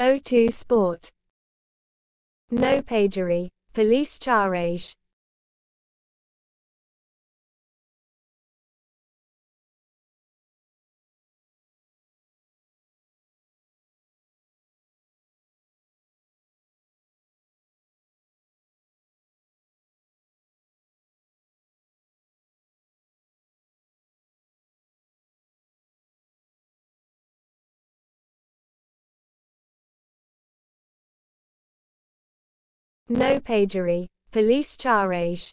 O2 Sport. No pagery. Police charge. No pagery. Police charge.